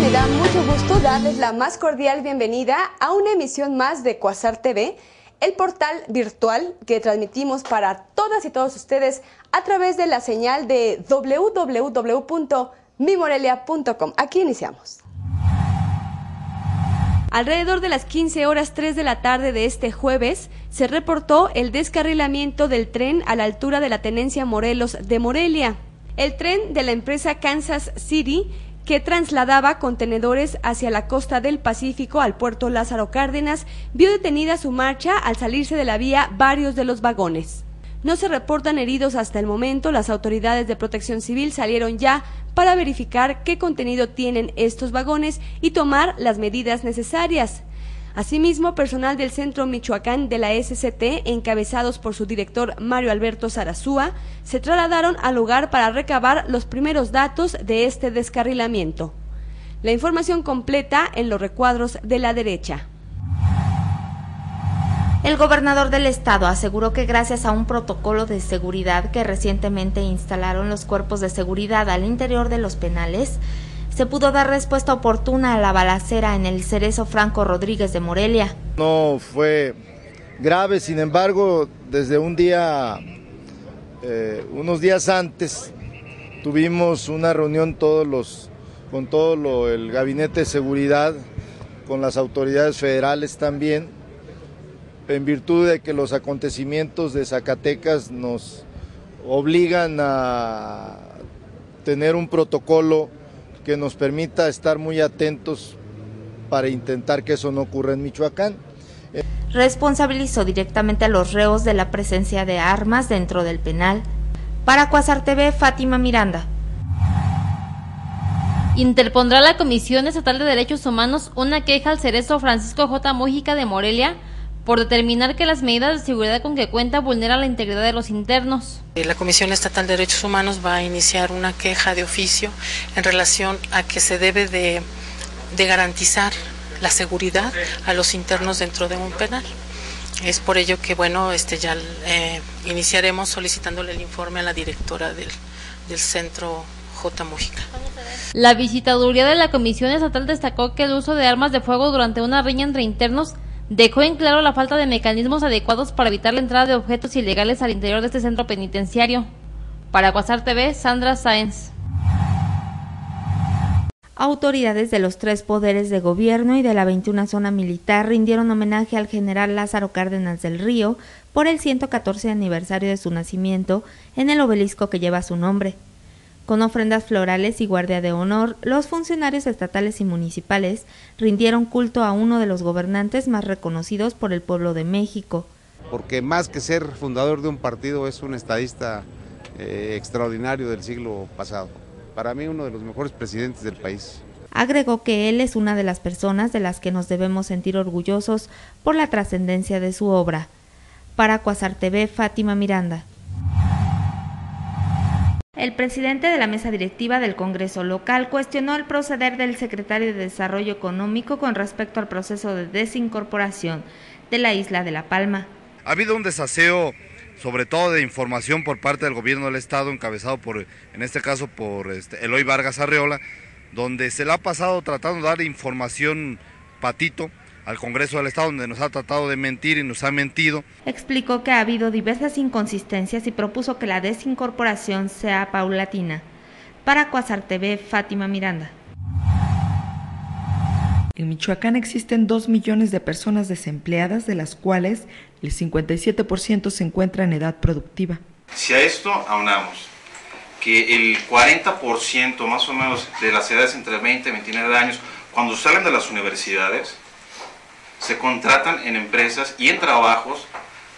Me da mucho gusto darles la más cordial bienvenida a una emisión más de Cuasar TV, el portal virtual que transmitimos para todas y todos ustedes a través de la señal de www.mimorelia.com. Aquí iniciamos. Alrededor de las 15 horas 3 de la tarde de este jueves se reportó el descarrilamiento del tren a la altura de la tenencia Morelos de Morelia. El tren de la empresa Kansas City que trasladaba contenedores hacia la costa del Pacífico al puerto Lázaro Cárdenas, vio detenida su marcha al salirse de la vía varios de los vagones. No se reportan heridos hasta el momento, las autoridades de protección civil salieron ya para verificar qué contenido tienen estos vagones y tomar las medidas necesarias. Asimismo, personal del Centro Michoacán de la SCT, encabezados por su director Mario Alberto Zarazúa, se trasladaron al lugar para recabar los primeros datos de este descarrilamiento. La información completa en los recuadros de la derecha. El gobernador del estado aseguró que gracias a un protocolo de seguridad que recientemente instalaron los cuerpos de seguridad al interior de los penales, se pudo dar respuesta oportuna a la balacera en el Cerezo Franco Rodríguez de Morelia. No fue grave, sin embargo, desde un día, eh, unos días antes, tuvimos una reunión todos los, con todo el gabinete de seguridad, con las autoridades federales también, en virtud de que los acontecimientos de Zacatecas nos obligan a tener un protocolo que nos permita estar muy atentos para intentar que eso no ocurra en Michoacán. Responsabilizó directamente a los reos de la presencia de armas dentro del penal. Para Cuasar TV, Fátima Miranda. Interpondrá la Comisión Estatal de Derechos Humanos una queja al cerezo Francisco J. Mújica de Morelia por determinar que las medidas de seguridad con que cuenta vulneran la integridad de los internos. Eh, la Comisión Estatal de Derechos Humanos va a iniciar una queja de oficio en relación a que se debe de, garantizar la seguridad a los internos dentro de un penal. Es por ello que, bueno, este ya eh, iniciaremos solicitándole el informe a la directora del, del centro J. Mujica. La visitaduría de la Comisión Estatal destacó que el uso de armas de fuego durante una riña entre internos dejó en claro la falta de mecanismos adecuados para evitar la entrada de objetos ilegales al interior de este centro penitenciario. Para Guasar TV, Sandra Sáenz. Autoridades de los tres poderes de gobierno y de la 21 zona militar rindieron homenaje al general Lázaro Cárdenas del Río por el 114 aniversario de su nacimiento en el obelisco que lleva su nombre. Con ofrendas florales y guardia de honor, los funcionarios estatales y municipales rindieron culto a uno de los gobernantes más reconocidos por el pueblo de México. Porque más que ser fundador de un partido es un estadista eh, extraordinario del siglo pasado. Para mí uno de los mejores presidentes del país. Agregó que él es una de las personas de las que nos debemos sentir orgullosos por la trascendencia de su obra. Para Cuasar TV, Fátima Miranda. El presidente de la mesa directiva del Congreso local cuestionó el proceder del secretario de Desarrollo Económico con respecto al proceso de desincorporación de la isla de La Palma. Ha habido un desaseo sobre todo de información por parte del gobierno del estado encabezado por en este caso por este, Eloy Vargas Arreola donde se le ha pasado tratando de dar información patito al Congreso del Estado, donde nos ha tratado de mentir y nos ha mentido. Explicó que ha habido diversas inconsistencias y propuso que la desincorporación sea paulatina. Para Cuasar TV, Fátima Miranda. En Michoacán existen dos millones de personas desempleadas, de las cuales el 57% se encuentra en edad productiva. Si a esto aunamos que el 40% más o menos de las edades entre 20 y 29 años, cuando salen de las universidades, se contratan en empresas y en trabajos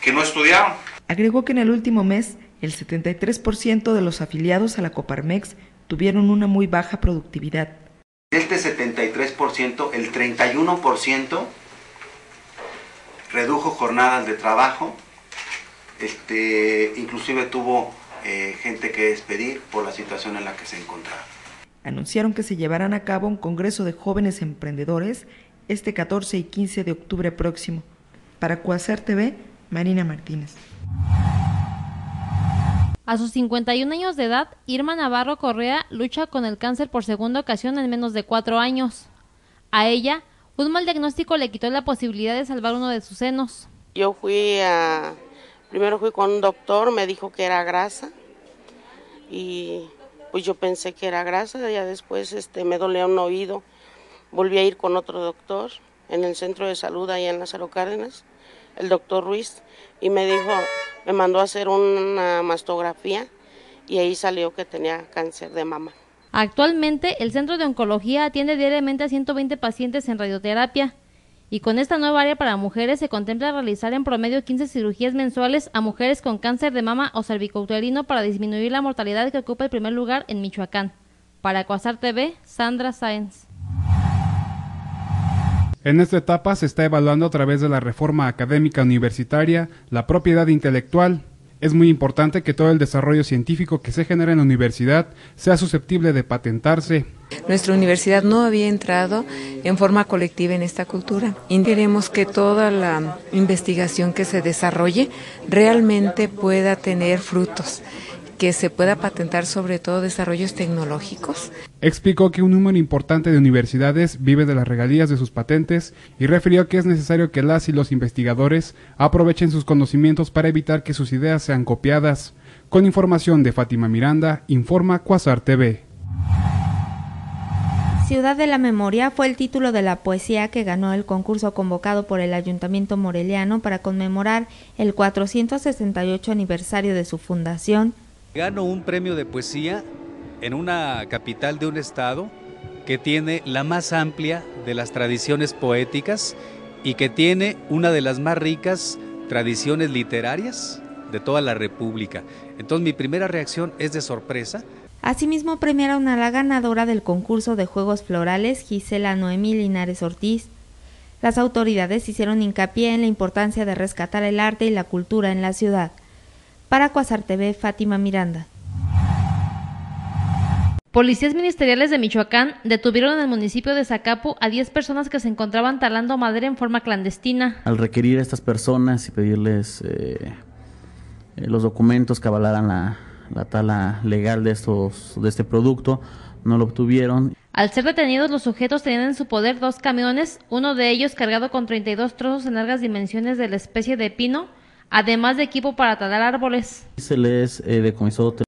que no estudiaron. Agregó que en el último mes el 73% de los afiliados a la Coparmex tuvieron una muy baja productividad. De este 73%, el 31% redujo jornadas de trabajo, este, inclusive tuvo eh, gente que despedir por la situación en la que se encontraba. Anunciaron que se llevarán a cabo un congreso de jóvenes emprendedores este 14 y 15 de octubre próximo. Para Cuasar TV, Marina Martínez. A sus 51 años de edad, Irma Navarro Correa lucha con el cáncer por segunda ocasión en menos de cuatro años. A ella, un mal diagnóstico le quitó la posibilidad de salvar uno de sus senos. Yo fui a, primero fui con un doctor, me dijo que era grasa y pues yo pensé que era grasa, ya después este, me dolía un oído, volví a ir con otro doctor en el centro de salud allá en Lázaro Cárdenas, el doctor Ruiz, y me dijo, me mandó a hacer una mastografía y ahí salió que tenía cáncer de mama. Actualmente, el Centro de Oncología atiende diariamente a 120 pacientes en radioterapia y con esta nueva área para mujeres se contempla realizar en promedio 15 cirugías mensuales a mujeres con cáncer de mama o cervicouterino para disminuir la mortalidad que ocupa el primer lugar en Michoacán. Para Coasar TV, Sandra Sáenz. En esta etapa se está evaluando a través de la reforma académica universitaria la propiedad intelectual, es muy importante que todo el desarrollo científico que se genera en la universidad sea susceptible de patentarse. Nuestra universidad no había entrado en forma colectiva en esta cultura. Y queremos que toda la investigación que se desarrolle realmente pueda tener frutos que se pueda patentar sobre todo desarrollos tecnológicos. Explicó que un número importante de universidades vive de las regalías de sus patentes y refirió que es necesario que las y los investigadores aprovechen sus conocimientos para evitar que sus ideas sean copiadas. Con información de Fátima Miranda, informa Cuasar TV. Ciudad de la Memoria fue el título de la poesía que ganó el concurso convocado por el Ayuntamiento Moreliano para conmemorar el 468 aniversario de su fundación Gano un premio de poesía en una capital de un estado que tiene la más amplia de las tradiciones poéticas y que tiene una de las más ricas tradiciones literarias de toda la República. Entonces mi primera reacción es de sorpresa. Asimismo premiaron a la ganadora del concurso de Juegos Florales, Gisela Noemí Linares Ortiz. Las autoridades hicieron hincapié en la importancia de rescatar el arte y la cultura en la ciudad. Para Cuasar TV, Fátima Miranda. Policías ministeriales de Michoacán detuvieron en el municipio de Zacapu a 10 personas que se encontraban talando madera en forma clandestina. Al requerir a estas personas y pedirles eh, eh, los documentos que avalaran la, la tala legal de, estos, de este producto, no lo obtuvieron. Al ser detenidos, los sujetos tenían en su poder dos camiones, uno de ellos cargado con 32 trozos en largas dimensiones de la especie de pino, además de equipo para talar árboles. Eh,